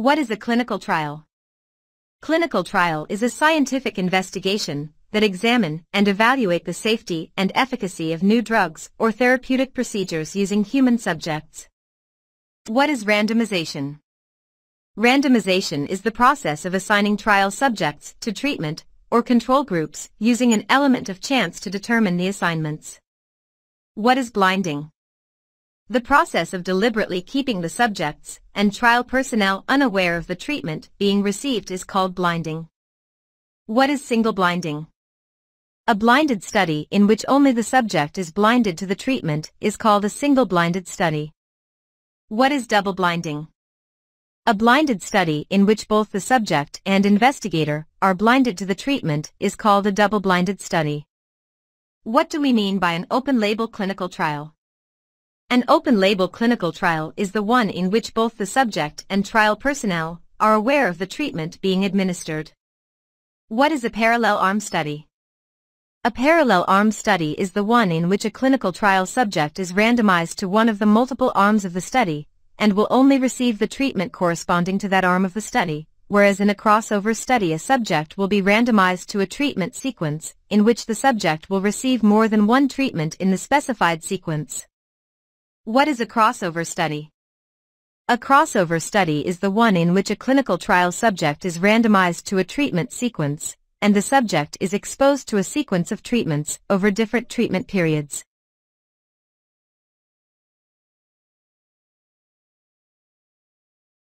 What is a clinical trial? Clinical trial is a scientific investigation that examine and evaluate the safety and efficacy of new drugs or therapeutic procedures using human subjects. What is randomization? Randomization is the process of assigning trial subjects to treatment or control groups using an element of chance to determine the assignments. What is blinding? The process of deliberately keeping the subjects and trial personnel unaware of the treatment being received is called blinding. What is single blinding? A blinded study in which only the subject is blinded to the treatment is called a single-blinded study. What is double blinding? A blinded study in which both the subject and investigator are blinded to the treatment is called a double-blinded study. What do we mean by an open-label clinical trial? An open-label clinical trial is the one in which both the subject and trial personnel are aware of the treatment being administered. What is a parallel arm study? A parallel arm study is the one in which a clinical trial subject is randomized to one of the multiple arms of the study and will only receive the treatment corresponding to that arm of the study, whereas in a crossover study a subject will be randomized to a treatment sequence in which the subject will receive more than one treatment in the specified sequence. What is a crossover study? A crossover study is the one in which a clinical trial subject is randomized to a treatment sequence, and the subject is exposed to a sequence of treatments over different treatment periods.